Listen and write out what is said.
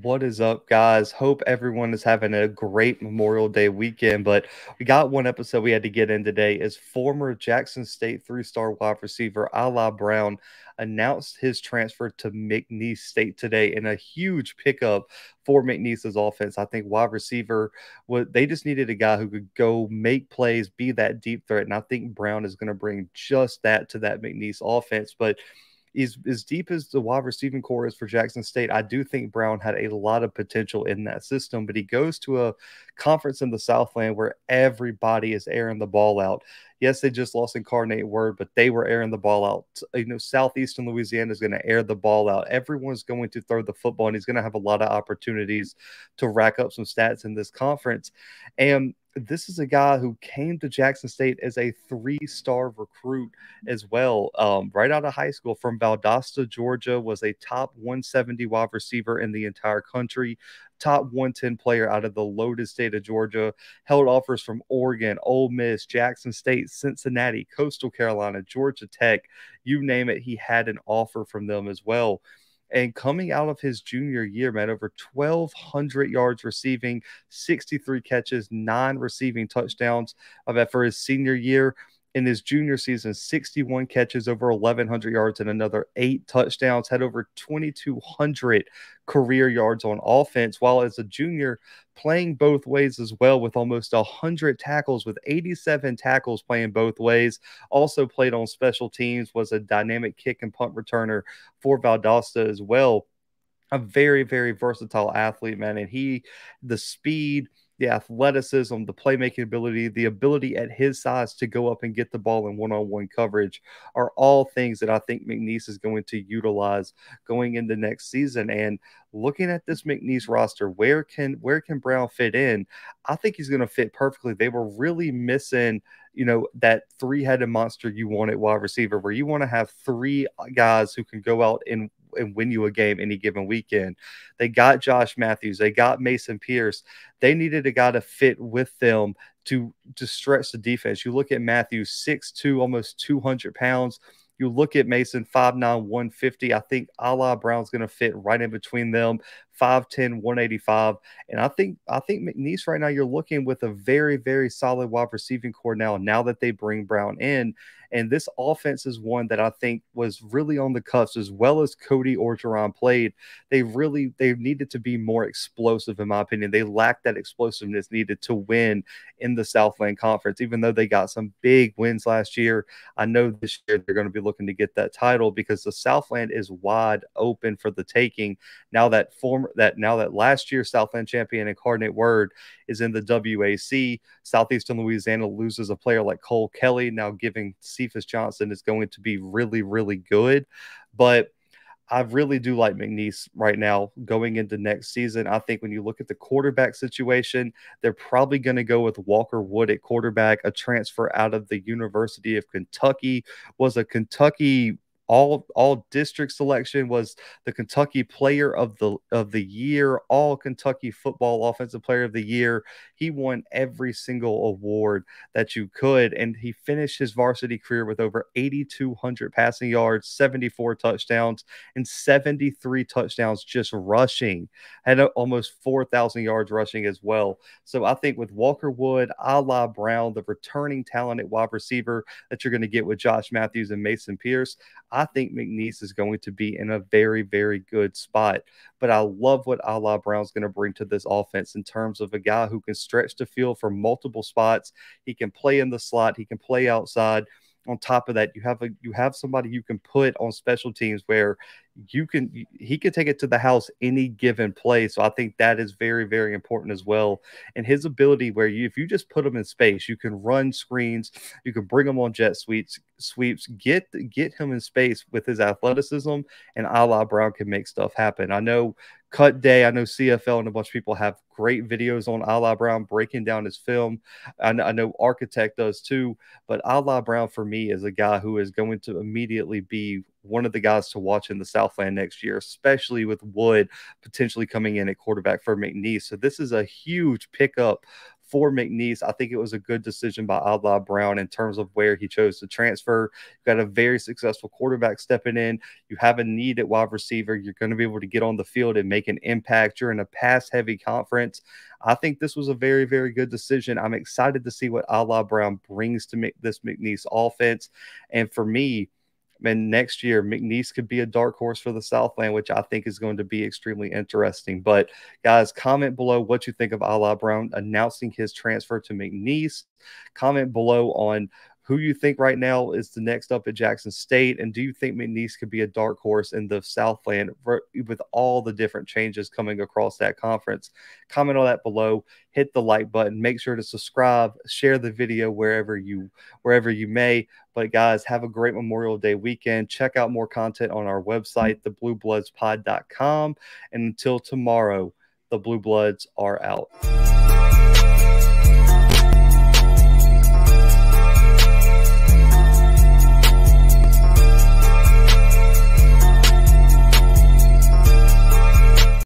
What is up, guys? Hope everyone is having a great Memorial Day weekend. But we got one episode we had to get in today. Is former Jackson State three-star wide receiver Aalah Brown announced his transfer to McNeese State today in a huge pickup for McNeese's offense. I think wide receiver, what they just needed a guy who could go make plays, be that deep threat, and I think Brown is going to bring just that to that McNeese offense. But is as deep as the wide receiving core is for Jackson State, I do think Brown had a lot of potential in that system, but he goes to a conference in the Southland where everybody is airing the ball out. Yes, they just lost Incarnate Word, but they were airing the ball out. You know, Southeastern Louisiana is going to air the ball out. Everyone's going to throw the football, and he's going to have a lot of opportunities to rack up some stats in this conference. And this is a guy who came to Jackson State as a three-star recruit as well, um, right out of high school from Valdosta, Georgia. Was a top 170 wide receiver in the entire country, top 110 player out of the loaded state of Georgia. Held offers from Oregon, Ole Miss, Jackson State, Cincinnati, Coastal Carolina, Georgia Tech. You name it, he had an offer from them as well. And coming out of his junior year, man, over 1,200 yards receiving, 63 catches, nine receiving touchdowns of that for his senior year in his junior season 61 catches over 1100 yards and another eight touchdowns had over 2200 career yards on offense while as a junior playing both ways as well with almost 100 tackles with 87 tackles playing both ways. Also played on special teams was a dynamic kick and punt returner for Valdosta as well a very very versatile athlete man and he the speed the athleticism, the playmaking ability, the ability at his size to go up and get the ball in one on one coverage are all things that I think McNeese is going to utilize going into next season. And looking at this McNeese roster, where can where can Brown fit in? I think he's going to fit perfectly. They were really missing, you know, that three-headed monster you want at wide receiver, where you want to have three guys who can go out and and win you a game any given weekend. They got Josh Matthews, they got Mason Pierce. They needed a guy to fit with them to to stretch the defense. You look at Matthews, 6'2, almost 200 pounds. You look at Mason, 5'9, 150. I think Aalah Brown's going to fit right in between them, 5'10, 185. And I think I think McNeese right now, you're looking with a very, very solid wide receiving core now, now that they bring Brown in. And this offense is one that I think was really on the cusp, as well as Cody Orgeron played. They really they needed to be more explosive, in my opinion. They lacked that explosiveness needed to win in the Southland Conference, even though they got some big wins last year. I know this year they're going to be looking to get that title because the Southland is wide open for the taking. Now that former that now that last year Southland champion Incarnate Word is in the WAC, Southeastern Louisiana loses a player like Cole Kelly, now giving Cephus Johnson is going to be really, really good. But I really do like McNeese right now going into next season. I think when you look at the quarterback situation, they're probably going to go with Walker Wood at quarterback, a transfer out of the University of Kentucky, was a Kentucky all all district selection was the Kentucky player of the of the year, all Kentucky football offensive player of the year. He won every single award that you could and he finished his varsity career with over 8200 passing yards, 74 touchdowns and 73 touchdowns just rushing. Had almost 4000 yards rushing as well. So I think with Walker Wood, Aalah Brown, the returning talent at wide receiver that you're going to get with Josh Matthews and Mason Pierce, I think McNeese is going to be in a very, very good spot. But I love what Aalah Brown's going to bring to this offense in terms of a guy who can stretch the field from multiple spots. He can play in the slot, he can play outside on top of that, you have a you have somebody you can put on special teams where you can he could take it to the house any given play. So I think that is very very important as well. And his ability where you if you just put him in space, you can run screens, you can bring him on jet sweeps, sweeps, get get him in space with his athleticism, and Aalah Brown can make stuff happen. I know Cut Day, I know CFL and a bunch of people have great videos on Aalah Brown breaking down his film. I know, I know Architect does too, but Aalah Brown for me is a guy who is going to immediately be one of the guys to watch in the Southland next year, especially with Wood potentially coming in at quarterback for McNeese. So this is a huge pickup for McNeese. I think it was a good decision by Aalah Brown in terms of where he chose to transfer. You've got a very successful quarterback stepping in. You have a need at wide receiver. You're going to be able to get on the field and make an impact. You're in a pass heavy conference. I think this was a very, very good decision. I'm excited to see what Aalah Brown brings to this McNeese offense. And for me, and next year McNeese could be a dark horse for the Southland, which I think is going to be extremely interesting. But guys, comment below what you think of Aalah Brown announcing his transfer to McNeese. Comment below on who you think right now is the next up at Jackson State, and do you think McNeese could be a dark horse in the Southland with all the different changes coming across that conference? Comment on that below. Hit the like button. Make sure to subscribe. Share the video wherever you wherever you may. But guys, have a great Memorial Day weekend. Check out more content on our website, thebluebloodspod.com. And until tomorrow, the Blue Bloods are out.